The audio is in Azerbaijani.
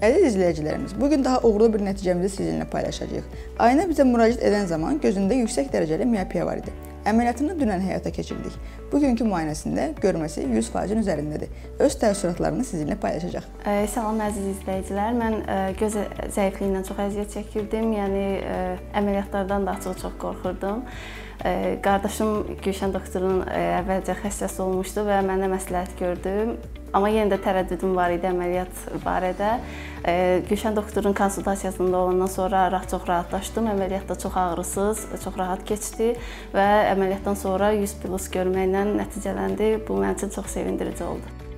Əziz izləyicilərimiz, bu gün daha uğurlu bir nəticəmizi sizinlə paylaşacağıq. Ayna bizə müraciət edən zaman gözündə yüksək dərəcəli miopiya var idi. Əməliyyatını dünən həyata keçirdik. Bugünkü müayinəsində görməsi 100%-in üzərindədir. Öz təəssüratlarını sizinlə paylaşacaq. Salam əziz izləyicilər. Mən göz zəifliyindən çox əziyyət çəkirdim. Yəni əməliyyatlardan daha çox çox qorxurdum. Qardaşım Gülşən doktorun əvvəlcə xəstəsi olmuşdu və mənə məsləhət gördü. Amma yenə də tərəddüdüm var idi əməliyyat barədə. Gülşən doktorun konsultasiyasında olandan sonra çox rahatlaşdım. Əməliyyat da çox ağrısız, çox rahat keçdi və əməliyyatdan sonra 100 plus görməklə nəticələndi. Bu mənim üçün çox sevindirici oldu.